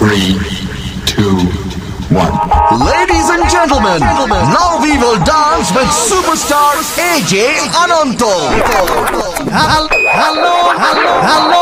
Three, two, one. Ladies and gentlemen, now we will dance with superstar AJ Ananto. Hello, hello, hello, hello.